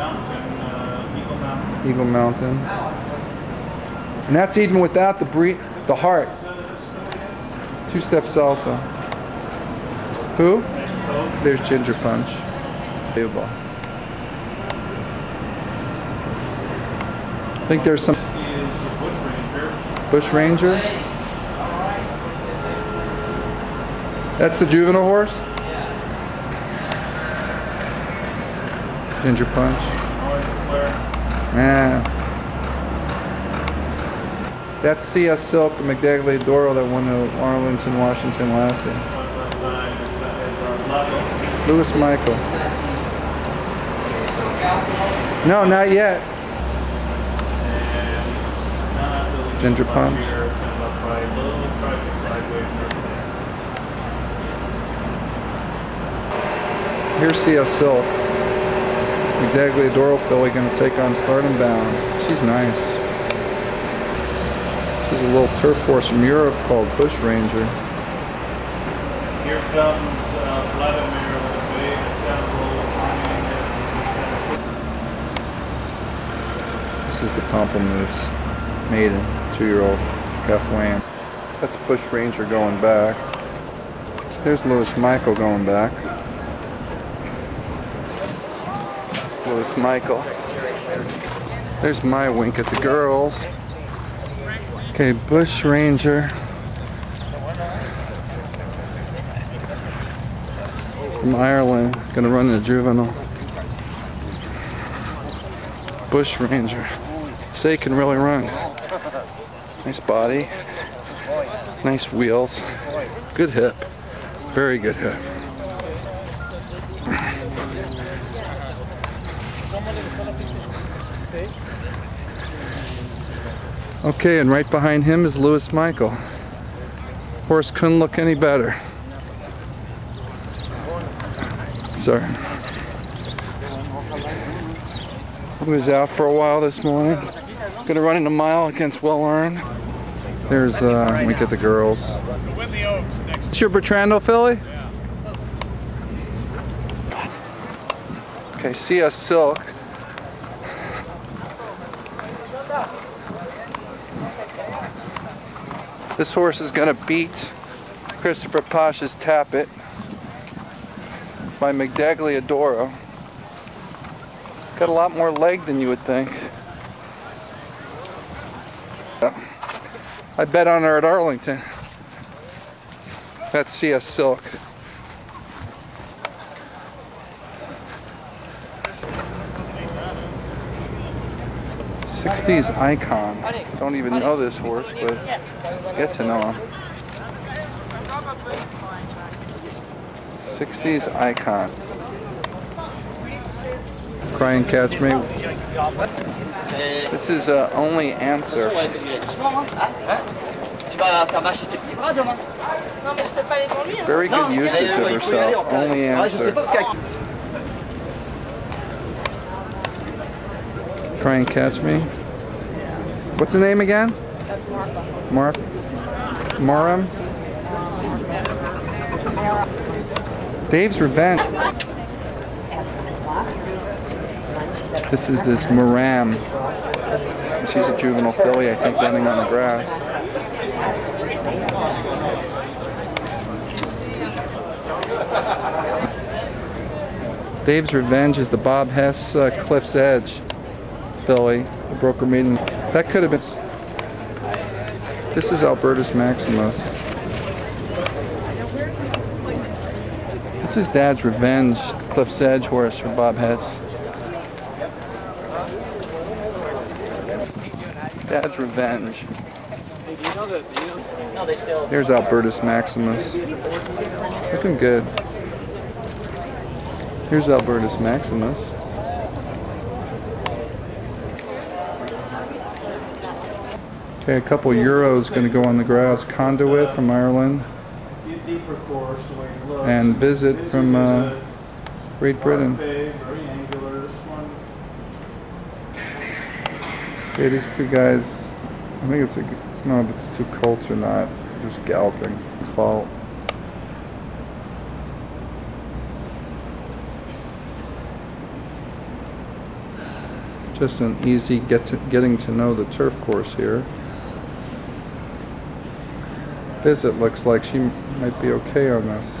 Mountain, Eagle Mountain. And that's even without the bre the heart. Two-step salsa. Who? There's Ginger Punch. Available. I think there's some. Bush Ranger. That's the juvenile horse? Ginger Punch. Yeah. That's C.S. Silk, the Medaglia d'Oro that won the Arlington, Washington last year. One time is our Lago. Lewis Michael. No, not yet. Ginger Punch. Here's C.S. Silk. Medaglia d'Oro filly gonna take on Stardom Bound. She's nice. This is a little turf horse from Europe called Bush Ranger. Here comes uh, Vladimir with a big assemble This is the Pomplamoose maiden, two-year-old calf Wayne. That's Bush Ranger going back. There's Lewis Michael going back. Lewis Michael. There's my wink at the girls. Okay, Bush Ranger. From Ireland, gonna run in the juvenile. Bush Ranger. Say can really run. Nice body. Nice wheels. Good hip. Very good hip. Okay, and right behind him is Lewis Michael. Horse couldn't look any better. Sorry. He was out for a while this morning. Gonna run in a mile against Well Armed. There's, uh, we get the girls. Win the Oaks next It's your Bertrando filly? Okay, CS Silk. This horse is gonna beat Christopher Pasha's Tappet by Medaglia d'Oro. Got a lot more leg than you would think. I bet on her at Arlington. That's CS Silk. Sixties Icon. Don't even know this horse, but let's get to know him. Sixties Icon. Cry and catch me. This is uh, only answer. Tu vas faire marcher tes petits bras demain Non, mais je peux pas aller devant lui. Hein. Very good usage of herself. Only Ouais, je sais answer. Try and catch me. What's the name again? That's. Moram. Dave's Revenge. This is this Moram. She's a juvenile filly, I think, running on the grass. Dave's Revenge is the Bob Hess uh, Cliff's Edge filly, the broker meeting. That could have been. This is Albertus Maximus. This is Dad's Revenge, Cliff's Edge horse for Bob Hess. Dad's Revenge. Here's Albertus Maximus. Looking good. Here's Albertus Maximus. Okay, a couple euros going to go on the grass. Conduit from Ireland and Visit from uh, Great Britain. Okay, these two guys, I think it's a, no, if it's two colts or not, just galloping. Fault. Just an easy get to, getting to know the turf course here. Visit looks like she might be okay on this.